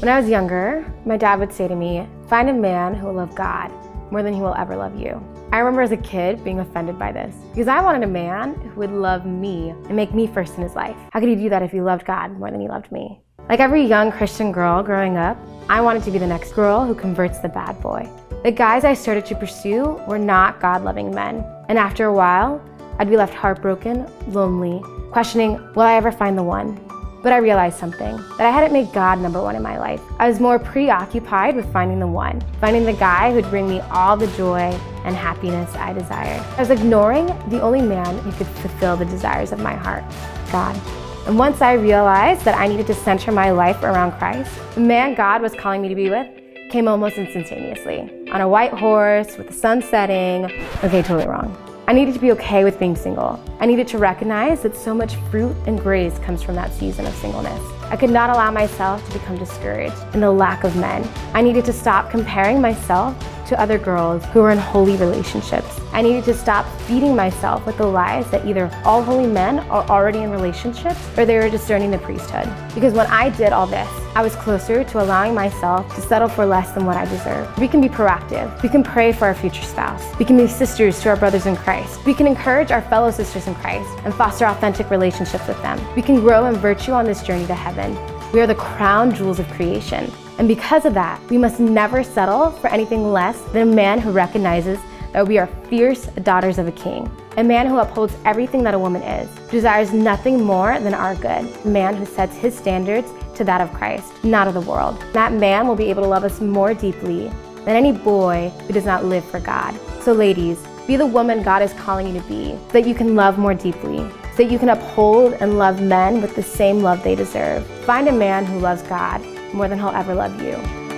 When I was younger, my dad would say to me, find a man who will love God more than he will ever love you. I remember as a kid being offended by this because I wanted a man who would love me and make me first in his life. How could he do that if he loved God more than he loved me? Like every young Christian girl growing up, I wanted to be the next girl who converts the bad boy. The guys I started to pursue were not God loving men. And after a while, I'd be left heartbroken, lonely, questioning, will I ever find the one? But I realized something, that I hadn't made God number one in my life. I was more preoccupied with finding the one, finding the guy who'd bring me all the joy and happiness I desired. I was ignoring the only man who could fulfill the desires of my heart, God. And once I realized that I needed to center my life around Christ, the man God was calling me to be with came almost instantaneously. On a white horse, with the sun setting. Okay, totally wrong. I needed to be okay with being single. I needed to recognize that so much fruit and grace comes from that season of singleness. I could not allow myself to become discouraged in the lack of men. I needed to stop comparing myself to other girls who were in holy relationships. I needed to stop feeding myself with the lies that either all holy men are already in relationships or they were discerning the priesthood. Because when I did all this, I was closer to allowing myself to settle for less than what I deserve. We can be proactive. We can pray for our future spouse. We can be sisters to our brothers in Christ. We can encourage our fellow sisters in Christ and foster authentic relationships with them. We can grow in virtue on this journey to heaven. We are the crown jewels of creation. And because of that, we must never settle for anything less than a man who recognizes that we are fierce daughters of a king. A man who upholds everything that a woman is, desires nothing more than our good. A man who sets his standards to that of Christ, not of the world. That man will be able to love us more deeply than any boy who does not live for God. So ladies, be the woman God is calling you to be, so that you can love more deeply, so that you can uphold and love men with the same love they deserve. Find a man who loves God more than he'll ever love you.